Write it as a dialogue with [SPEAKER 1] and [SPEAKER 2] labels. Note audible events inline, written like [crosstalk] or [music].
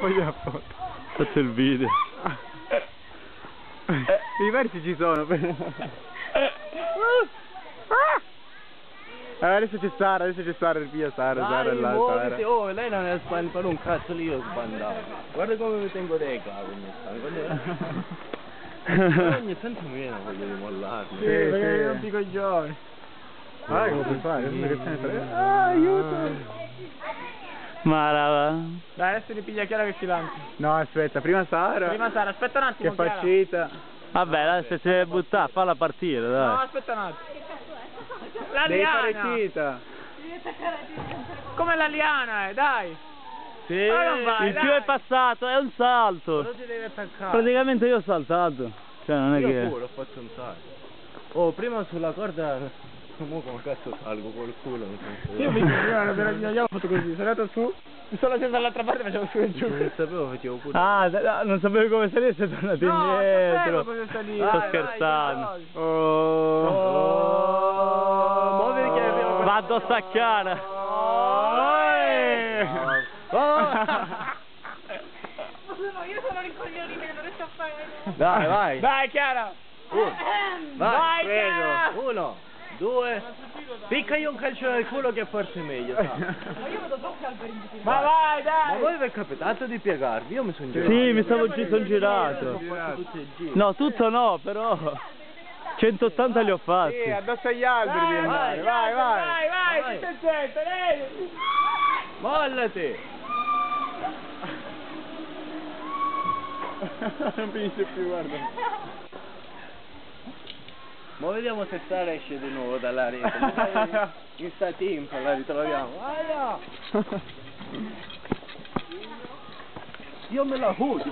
[SPEAKER 1] Poi la foto.
[SPEAKER 2] Faccio il video.
[SPEAKER 1] I versi ci sono. Eh, adesso c'è Sara, adesso c'è Sara, via Sara, Sara
[SPEAKER 2] Dai,
[SPEAKER 1] là,
[SPEAKER 2] muoviti.
[SPEAKER 1] Sara.
[SPEAKER 2] Oh, lei non è span per un cazzo lì io sbandato. Guarda come mi tengo dei cavi ogni tanto. Ogni tanto mi viene voglia di mollarmi.
[SPEAKER 1] Sì, sì.
[SPEAKER 3] rompi i coglioni.
[SPEAKER 1] Guarda come puoi fare. Ah, aiuto!
[SPEAKER 2] Ma la...
[SPEAKER 3] Dai, adesso ne piglia Chiara che si lancia.
[SPEAKER 1] No, aspetta, prima Sara.
[SPEAKER 3] Prima Sara, aspetta un attimo.
[SPEAKER 1] Che faccetta.
[SPEAKER 2] Vabbè, dai, se si deve buttare, falla partire,
[SPEAKER 3] No,
[SPEAKER 2] dai.
[SPEAKER 3] aspetta un attimo. La
[SPEAKER 1] Devi fare
[SPEAKER 3] liana!
[SPEAKER 1] cita.
[SPEAKER 3] Come la liana, eh, dai!
[SPEAKER 2] Sì,
[SPEAKER 3] vai,
[SPEAKER 2] il
[SPEAKER 3] dai.
[SPEAKER 2] più è passato, è un salto.
[SPEAKER 3] Però ti devi attaccare.
[SPEAKER 2] Praticamente io ho saltato. Cioè, non è
[SPEAKER 4] Io
[SPEAKER 2] che...
[SPEAKER 4] pure ho fatto un salto. Oh, prima sulla corda... Mo come cazzo salgo col culo? Mi sono
[SPEAKER 3] Io mi non era io ho fatto così, sono andato su, mi sono lasciato dall'altra parte e facevo su e giù.
[SPEAKER 4] Non sapevo facevo pure...
[SPEAKER 2] Ah, no, non sapevo come salire, sei tornato
[SPEAKER 3] No,
[SPEAKER 2] indietro.
[SPEAKER 3] sapevo come salire.
[SPEAKER 2] Sto
[SPEAKER 3] Vai,
[SPEAKER 2] scherzando.
[SPEAKER 3] vai,
[SPEAKER 1] Oh.
[SPEAKER 3] Oh, che abbiamo
[SPEAKER 2] Vado a stacchiare.
[SPEAKER 5] No, io sono rincoglionita, non riesco a fare.
[SPEAKER 4] Dai, vai.
[SPEAKER 3] Dai Chiara!
[SPEAKER 4] Uno.
[SPEAKER 3] Vai,
[SPEAKER 4] Vai,
[SPEAKER 3] Chiara!
[SPEAKER 4] Uno, due. Piccagli un calcio nel culo che è forse meglio. sa.
[SPEAKER 5] Ma io vedo in giro.
[SPEAKER 3] Ma vai,
[SPEAKER 4] Ma
[SPEAKER 3] dai!
[SPEAKER 4] voi vi è capitato di piegarvi? Io mi sono girato.
[SPEAKER 2] Sì, mi stavo ci sono girato. No, tutto no, però 180 li ho fatti.
[SPEAKER 1] Sì, addosso agli alberi andare. Vai, vai.
[SPEAKER 3] Vai, vai,
[SPEAKER 4] Vai.
[SPEAKER 3] tutto dai!
[SPEAKER 4] Mollati. [laughs]
[SPEAKER 1] non finisce più, guarda.
[SPEAKER 4] Ma vediamo se Sara esce di nuovo dalla rete. Magari [laughs] In sta team la ritroviamo. Aia! [laughs] Io me la hudo.